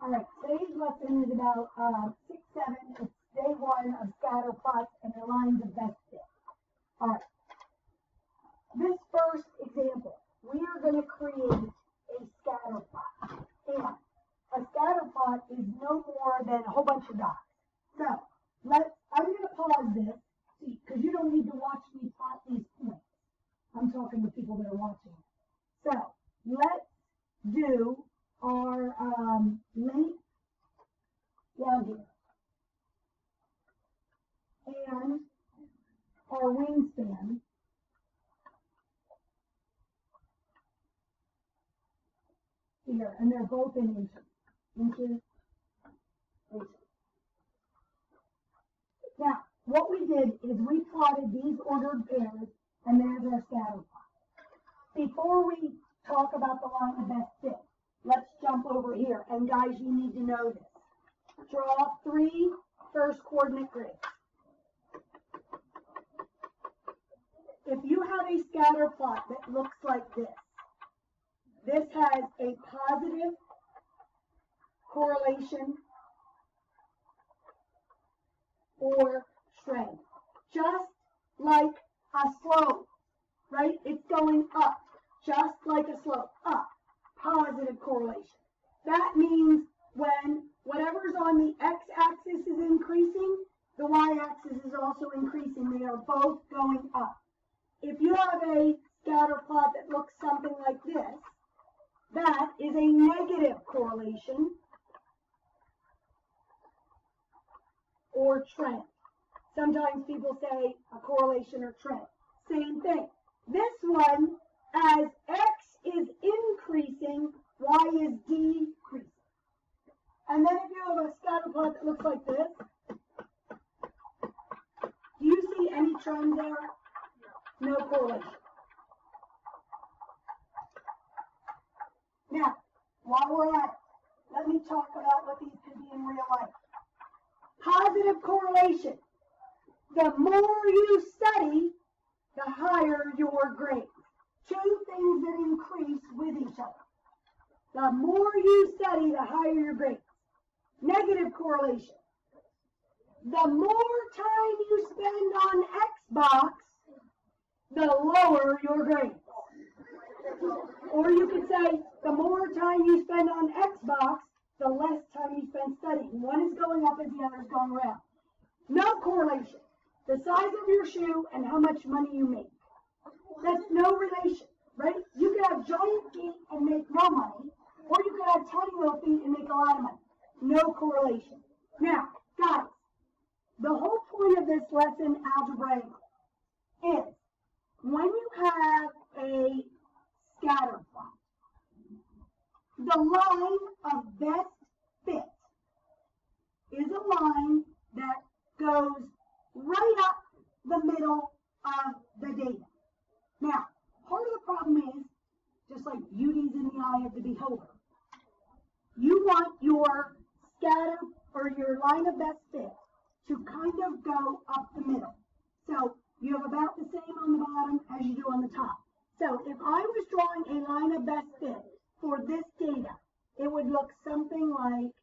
All right, today's lesson is about uh, six, seven. It's day one of scatter plots and the lines of best fit. All right. This first example, we are going to create a scatter plot. And a scatter plot is no more than a whole bunch of dots. So, let's, I'm going to pause this, because you don't need to watch me plot these points. I'm talking to people that are watching. So, let's do our um, length down here. And our wingspan. Here, and they're both in inches. Inches, inches. Now, what we did is we plotted these ordered pairs, and there's our scatter plot. Before we talk about the line of best fit, let's jump over here. And guys, you need to know this. Draw three first coordinate grids. If you have a scatter plot that looks like this, this has a positive correlation or trend. Just like a slope, right? It's going up, just like a slope, up, positive correlation. That means when whatever's on the x-axis is increasing, the y-axis is also increasing. They are both going up. If you have a scatter plot that looks something like this, that is a negative correlation or trend. Sometimes people say a correlation or trend. Same thing. This one, as x is increasing, y is decreasing. And then if you have a scatter plot that looks like this, do you see any trend there? No correlation. Now, while we're at it, let me talk about what these could be in real life. Positive correlation. The more you study, the higher your grade. Two things that increase with each other. The more you study, the higher your grades. Negative correlation. The more time you spend on Xbox, the lower your grades. Or you could say, the more time you spend on Xbox, the less time you spend studying. One is going up as the other is going around. No correlation. The size of your shoe and how much money you make. That's no relation, right? You could have giant feet and make no money, or you could have tiny little feet and make a lot of money. No correlation. Now, guys, the whole point of this lesson, algebraic, is when you have a scatter plot, the line of best fit is a line that goes right up the middle of the data. Now, part of the problem is, just like beauty's in the eye of the beholder, you want your scatter or your line of best fit to kind of go up the middle. So you have about the same on the bottom as you do on the top. So if I was drawing a line of best fit for this data, it would look something like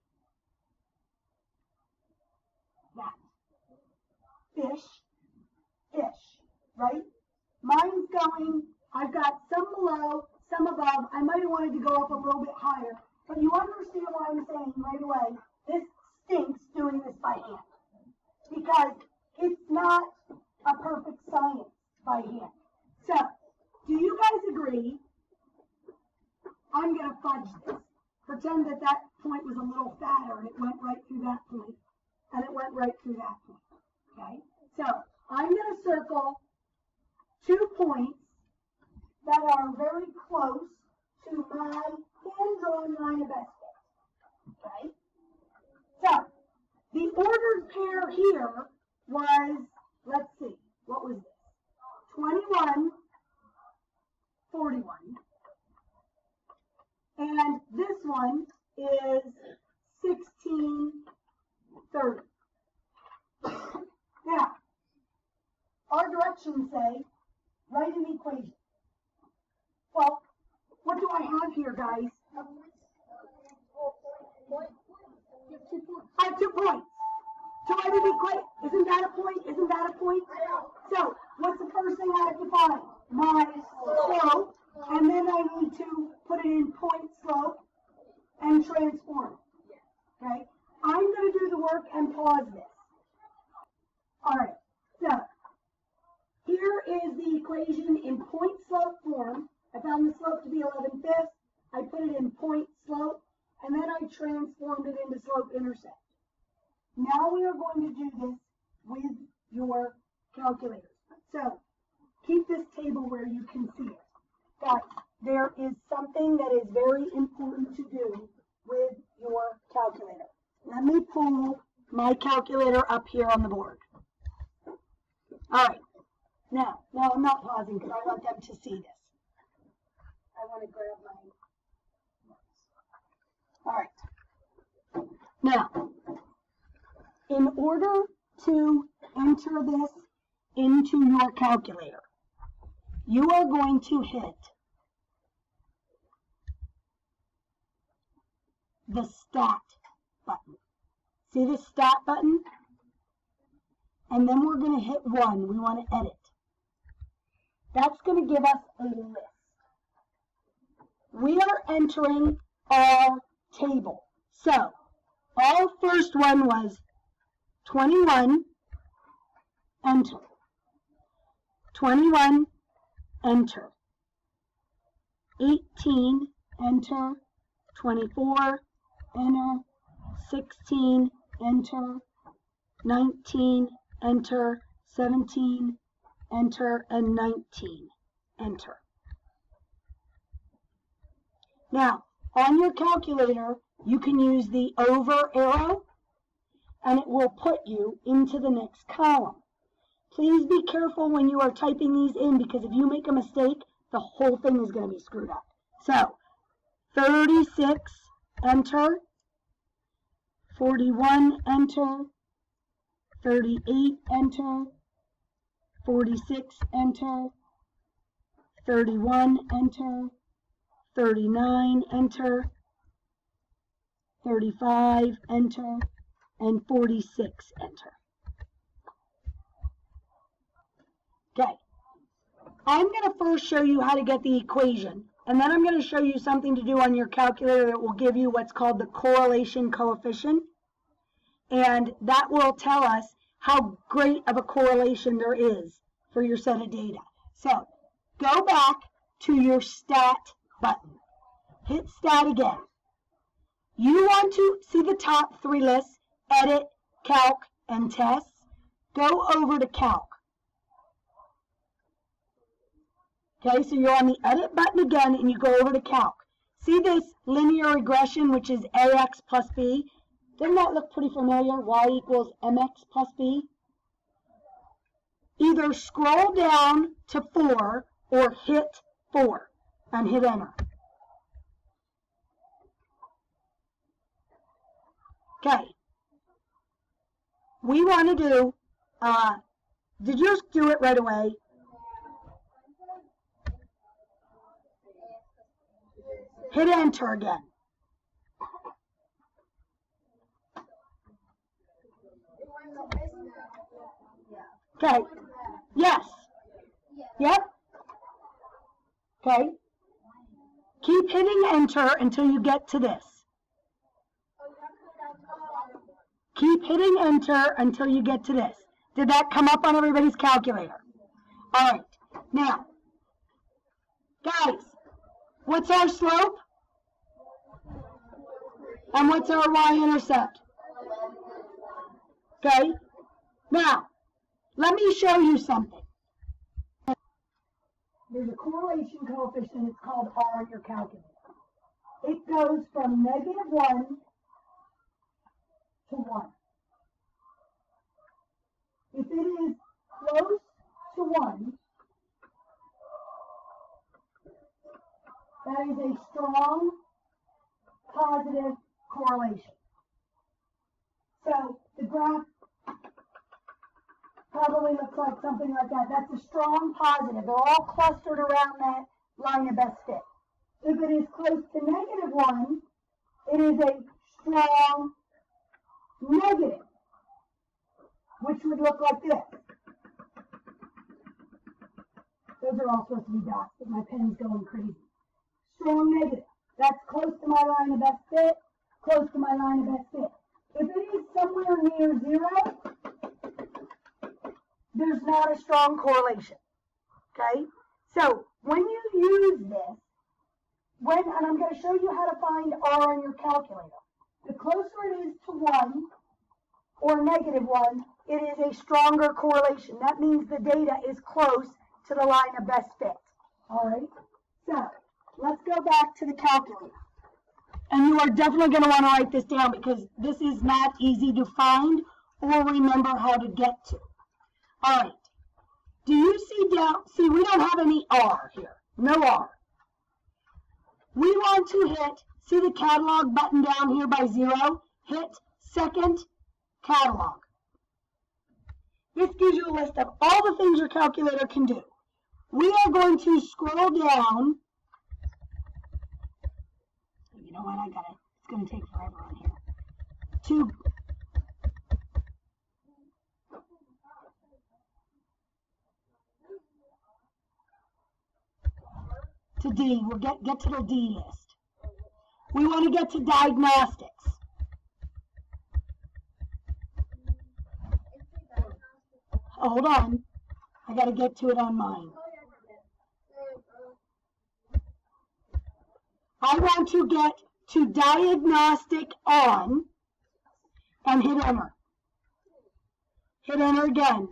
that. Fish, fish, right? Mine's going, I've got some below, some above. I might have wanted to go up a little bit higher, but you understand what I'm saying right away. This stinks doing this by hand because it's not a perfect science by hand. So, do you guys agree? I'm going to fudge this. Pretend that that point was a little fatter and it went right through that point. And it went right through that point. Okay? So, I'm going to circle two points that are very close to my hand-drawn line of fit. Okay? So, the ordered pair here was, let's see, what was this? 21, 41. And this one is 16, 30. now, our directions say, write an equation. Well, what do I have here, guys? the equation. Isn't that a point? Isn't that a point? So, what's the first thing I have to find? My slope, and then I need to put it in point slope and transform. Okay? I'm going to do the work and pause this. All right, so here is the equation in point slope form. I found the slope to be 11 fifths. I put it in point slope, and then I transformed it into slope intercept. Now we are going to do this with your calculators. So keep this table where you can see it. But there is something that is very important to do with your calculator. Let me pull my calculator up here on the board. All right. Now, no, I'm not pausing because I want them to see this. I want to grab my All right. Now, in order to enter this into your calculator, you are going to hit the stat button. See the stat button? And then we're going to hit 1. We want to edit. That's going to give us a list. We are entering our table. So, our first one was 21, enter. 21, enter. 18, enter. 24, enter. 16, enter. 19, enter. 17, enter. And 19, enter. Now, on your calculator, you can use the over arrow and it will put you into the next column. Please be careful when you are typing these in because if you make a mistake, the whole thing is going to be screwed up. So, 36, enter. 41, enter. 38, enter. 46, enter. 31, enter. 39, enter. 35, enter and 46, enter. Okay. I'm going to first show you how to get the equation, and then I'm going to show you something to do on your calculator that will give you what's called the correlation coefficient, and that will tell us how great of a correlation there is for your set of data. So, go back to your stat button. Hit stat again. You want to see the top three lists edit, calc, and tests, go over to calc. Okay, so you're on the edit button again and you go over to calc. See this linear regression, which is ax plus b? Doesn't that look pretty familiar? y equals mx plus b? Either scroll down to 4 or hit 4 and hit enter. Okay, we want to do, uh, did you just do it right away? Hit enter again. Okay. Yes. Yep. Okay. Keep hitting enter until you get to this. Keep hitting enter until you get to this. Did that come up on everybody's calculator? All right. Now, guys, what's our slope? And what's our y-intercept? Okay. Now, let me show you something. There's a correlation coefficient. It's called R in your calculator. It goes from negative 1 to 1. If it is close to 1, that is a strong positive correlation. So the graph probably looks like something like that. That's a strong positive. They're all clustered around that line of best fit. If it is close to negative 1, it is a strong negative which would look like this. Those are all supposed to be dots, but my pen's going crazy. Strong negative. That's close to my line of best fit, close to my line of best fit. If it is somewhere near zero, there's not a strong correlation. Okay? So when you use this, when, and I'm going to show you how to find R on your calculator. The closer it is to 1 or negative 1, it is a stronger correlation. That means the data is close to the line of best fit. All right? So let's go back to the calculator. And you are definitely going to want to write this down because this is not easy to find or remember how to get to. All right. Do you see down? See, we don't have any R here. No R. We want to hit, see the catalog button down here by zero? Hit second catalog. This gives you a list of all the things your calculator can do. We are going to scroll down. Know what? I got it. It's to take forever on here. To to D. We'll get, get to the D list. We want to get to diagnostics. Oh, hold on. I got to get to it on mine. I want to get to diagnostic on and hit enter. Hit enter again.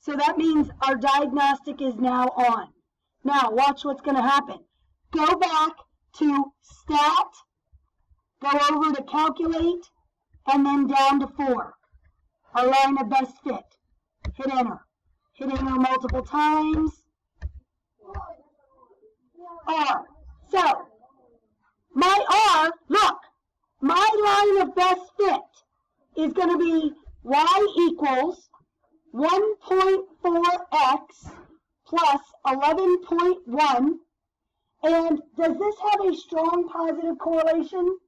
So that means our diagnostic is now on. Now, watch what's going to happen. Go back to stat, go over to calculate, and then down to 4. Our line of best fit. Hit enter. Hit enter multiple times. R. So, my R, look, my line of best fit is going to be y equals 1.4x plus 11.1. And does this have a strong positive correlation?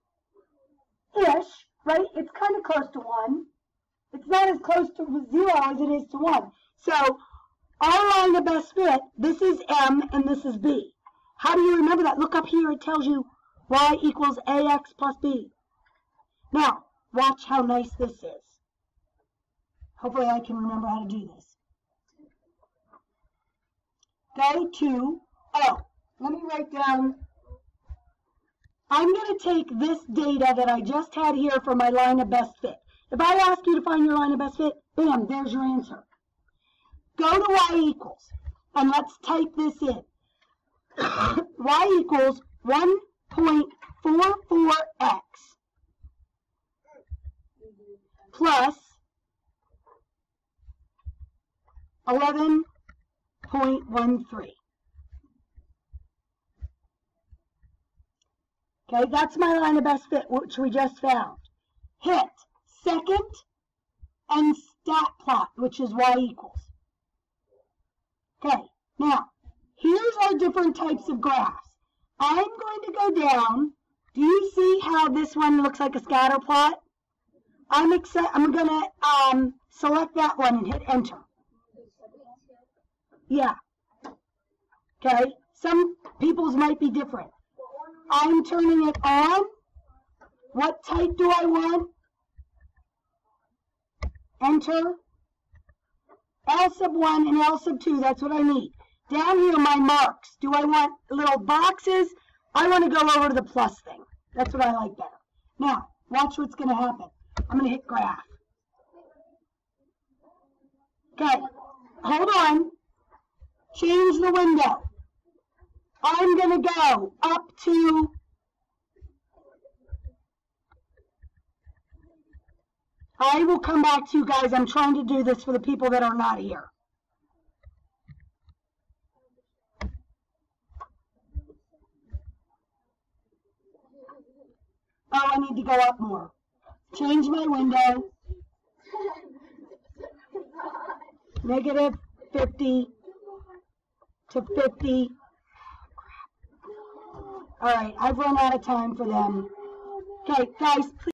Ish, right? It's kind of close to 1. It's not as close to 0 as it is to 1. So our line of best fit, this is M and this is B. How do you remember that? Look up here. It tells you y equals ax plus b. Now, watch how nice this is. Hopefully I can remember how to do this go to, oh, let me write down, I'm going to take this data that I just had here for my line of best fit. If I ask you to find your line of best fit, bam, there's your answer. Go to y equals, and let's type this in. y equals 1.44x plus 11.13. Okay, that's my line of best fit, which we just found. Hit second and stat plot, which is y equals. Okay, now, here's our different types of graphs. I'm going to go down. Do you see how this one looks like a scatter plot? I'm, I'm going to um, select that one and hit enter. Yeah. Okay. Some people's might be different. I'm turning it on. What type do I want? Enter. L sub 1 and L sub 2, that's what I need. Down here, my marks. Do I want little boxes? I want to go over to the plus thing. That's what I like better. Now, watch what's going to happen. I'm going to hit graph. Okay, hold on change the window. I'm going to go up to I will come back to you guys. I'm trying to do this for the people that are not here. Oh, I need to go up more. Change my window. Negative 50 to 50. All right, I've run out of time for them. Okay, guys, please.